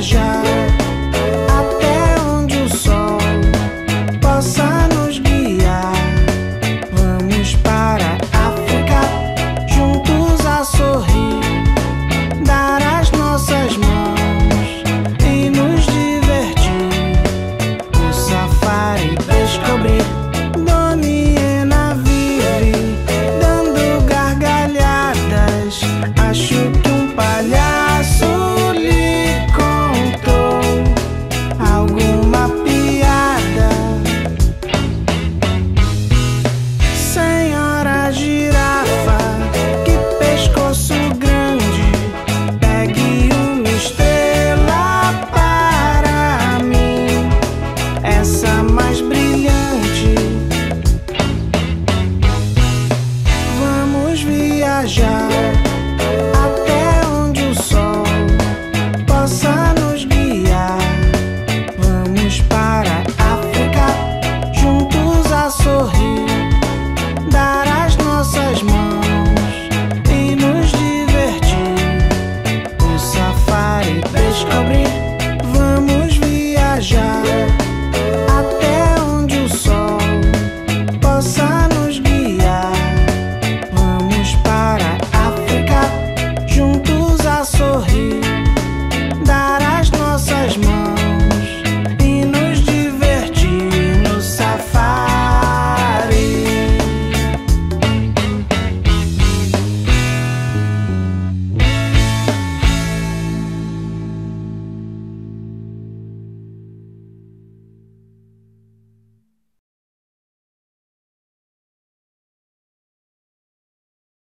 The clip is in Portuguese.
viajar. viajar até onde o sol possa nos guiar. Vamos para a África juntos a sorrir, dar as nossas mãos e nos divertir. O safari descobrir.